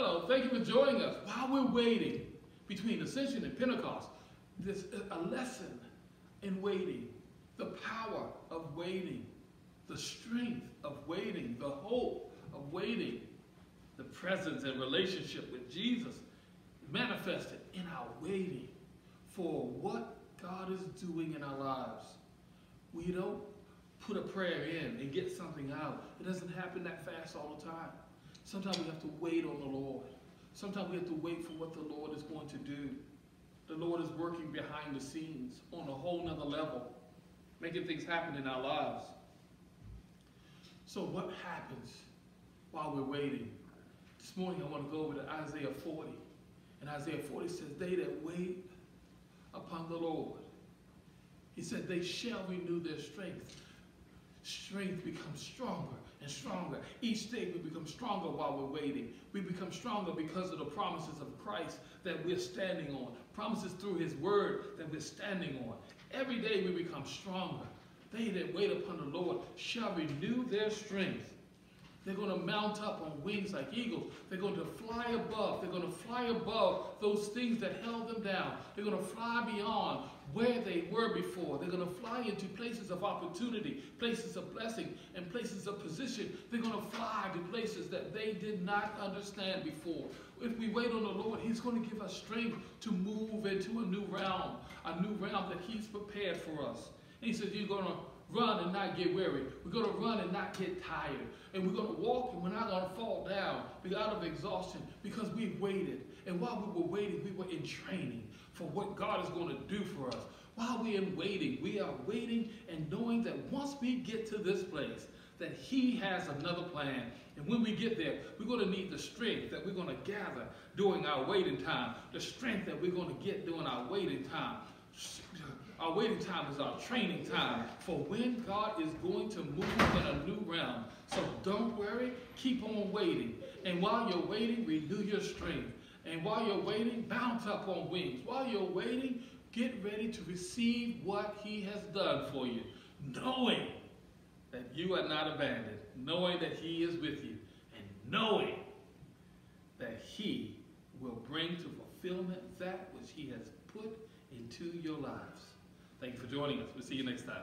Hello, thank you for joining us. While we're waiting between Ascension and Pentecost, there's a lesson in waiting, the power of waiting, the strength of waiting, the hope of waiting, the presence and relationship with Jesus manifested in our waiting for what God is doing in our lives. We don't put a prayer in and get something out. It doesn't happen that fast all the time. Sometimes we have to wait on the Lord. Sometimes we have to wait for what the Lord is going to do. The Lord is working behind the scenes on a whole nother level, making things happen in our lives. So what happens while we're waiting? This morning I want to go over to Isaiah 40. And Isaiah 40 says, they that wait upon the Lord. He said, they shall renew their strength. Strength becomes stronger and stronger. Each day we become stronger while we're waiting. We become stronger because of the promises of Christ that we're standing on. Promises through his word that we're standing on. Every day we become stronger. They that wait upon the Lord shall renew their strength. They're going to mount up on wings like eagles. They're going to fly above. They're going to fly above those things that held them down. They're going to fly beyond where they were before. They're going to fly into places of opportunity, places of blessing, and places of position. They're going to fly to places that they did not understand before. If we wait on the Lord, He's going to give us strength to move into a new realm, a new realm that He's prepared for us. And He says, You're going to run and not get weary. We're going to run and not get tired. And we're going to walk and we're not going to fall down out of exhaustion because we waited. And while we were waiting, we were in training for what God is going to do for us. While we're in waiting, we are waiting and knowing that once we get to this place, that he has another plan. And when we get there, we're going to need the strength that we're going to gather during our waiting time, the strength that we're going to get during our waiting time. Our waiting time is our training time for when God is going to move in a new realm. So don't worry, keep on waiting. And while you're waiting, renew your strength. And while you're waiting, bounce up on wings. While you're waiting, get ready to receive what he has done for you, knowing that you are not abandoned, knowing that he is with you, and knowing that he will bring to fulfillment that which he has put into your lives. Thank you for joining us. We'll see you next time.